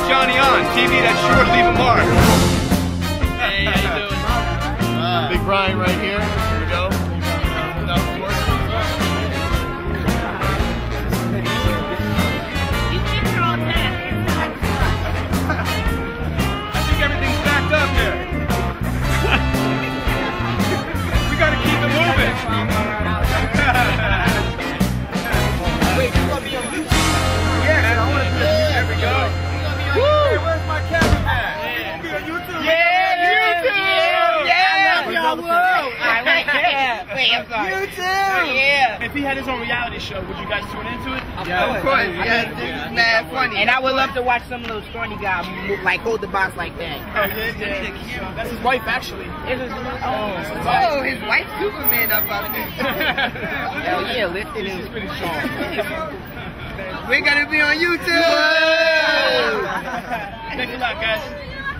Johnny on TV that's sure to leave a mark. Hey, how you doing? Big Brian right here. Yeah. If he had his own reality show, would you guys tune into it? Yeah, of course. Yeah, this is mad funny. And I would love to watch some of those scrawny guys move, like hold the box like that. Oh, yeah, yeah. That's his wife, actually. Oh, oh, his wife Superman up out there. Hell yeah, lifting him. pretty strong. We're gonna be on YouTube. Thanks a lot, guys.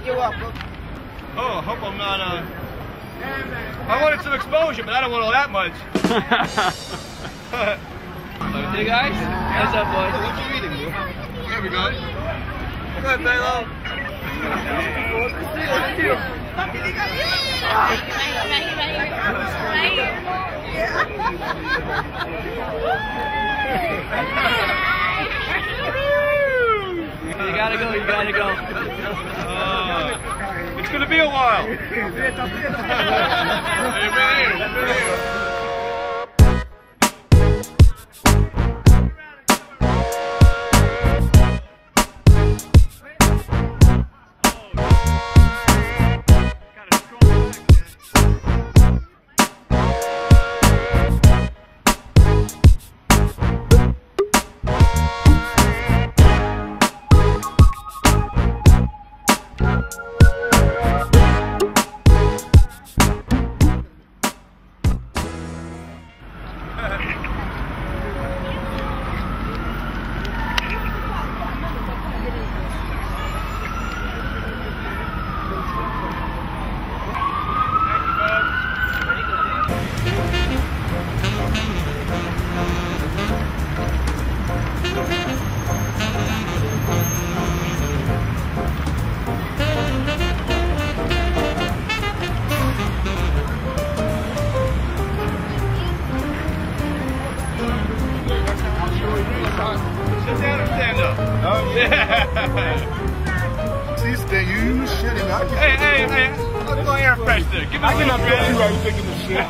You're welcome. Oh, I hope I'm not, uh... I wanted some exposure, but I don't want all that much. Hey, guys. What's up, boys? What you eating, bro? There we go. Good, Balo. You gotta go, you gotta go. It's gonna be a while. Sit down or stand up? Oh, Yeah. See, Stan, you you shitting. I can Hey, hey, hey. Let's go air freshener. Give me I cannot tell you credit. why you taking the shit.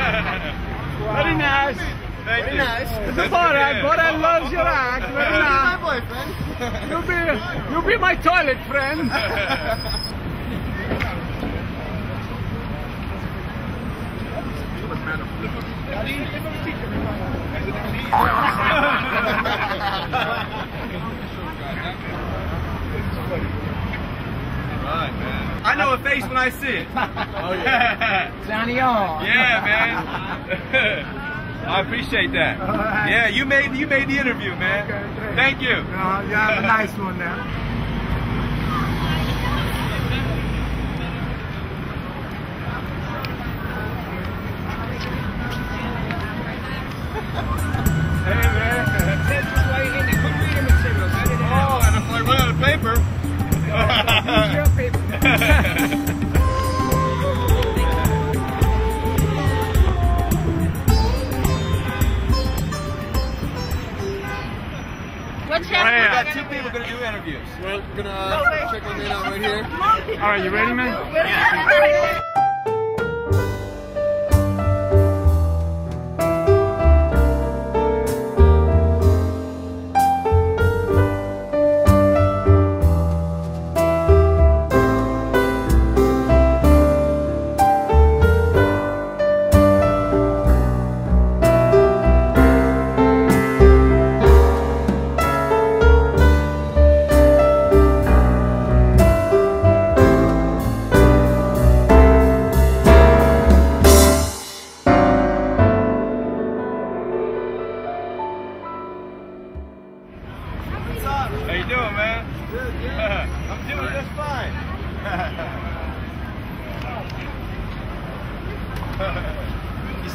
Very nice. Thank Very you. nice. Borat, Borat loves your act. Very nice. You'll be, you'll be my toilet friend. Right, man. I know a face when I see it. Oh yeah. Johnny on. yeah, man. I appreciate that. All right. Yeah, you made you made the interview, man. Okay, great. Thank you. Uh, you have a nice one now. People interviews. We're gonna check my man out right here. All right, you ready, man? How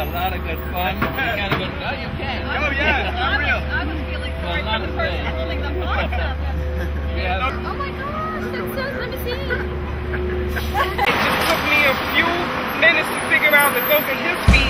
a lot of good fun. You gotta go. No, you can. Oh yeah, I for real. was, I was feeling sorry for the person holding the bottom. Yeah. Oh my gosh, that's so, see. It just took me a few minutes to figure out that those are his feet,